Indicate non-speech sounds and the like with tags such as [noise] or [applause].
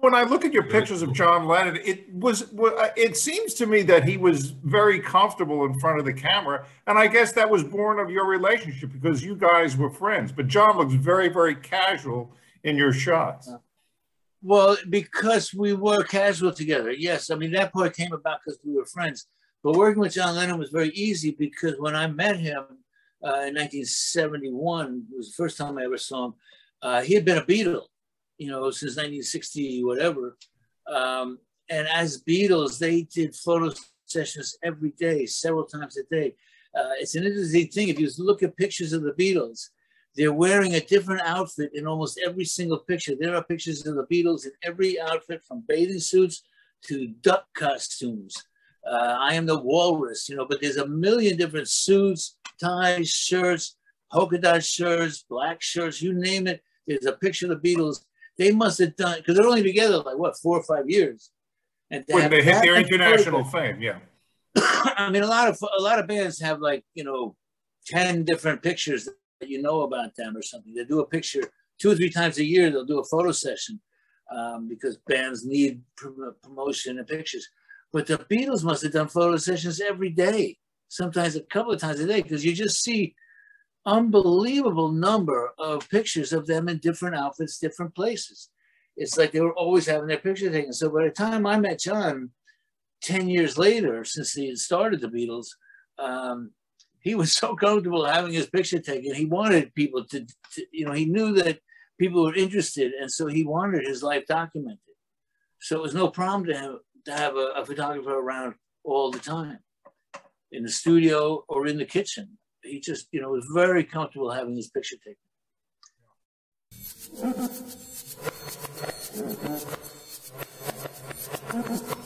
When I look at your pictures of John Lennon, it was it seems to me that he was very comfortable in front of the camera, and I guess that was born of your relationship because you guys were friends. But John looks very, very casual in your shots. Well, because we were casual together. Yes, I mean that part came about because we were friends. But working with John Lennon was very easy because when I met him uh, in 1971, it was the first time I ever saw him. Uh, he had been a Beatle, you know, since 1960, whatever. Um, and as Beatles, they did photo sessions every day, several times a day. Uh, it's an interesting thing. If you look at pictures of the Beatles, they're wearing a different outfit in almost every single picture. There are pictures of the Beatles in every outfit, from bathing suits to duck costumes. Uh, I am the walrus, you know, but there's a million different suits, ties, shirts, polka dot shirts, black shirts, you name it. There's a picture of the Beatles. They must have done because they're only together like what four or five years. And when they hit their international fame, yeah. [clears throat] I mean, a lot of a lot of bands have like you know ten different pictures that you know about them or something. They do a picture two or three times a year. They'll do a photo session um, because bands need pr- promotion and pictures. But the Beatles must have done photo sessions every day, sometimes a couple of times a day, because you just see unbelievable number of pictures of them in different outfits, different places. It's like they were always having their picture taken. So by the time I met John, 10 years later, since he had started the Beatles, um, he was [laughs] so comfortable having his picture taken. He wanted people to, to, you know, he knew that people were interested. And so he wanted his life documented. So it was no problem to him to have a, a photographer around all the time in the studio or in the kitchen. He just, you know, was very comfortable having his picture taken. [laughs]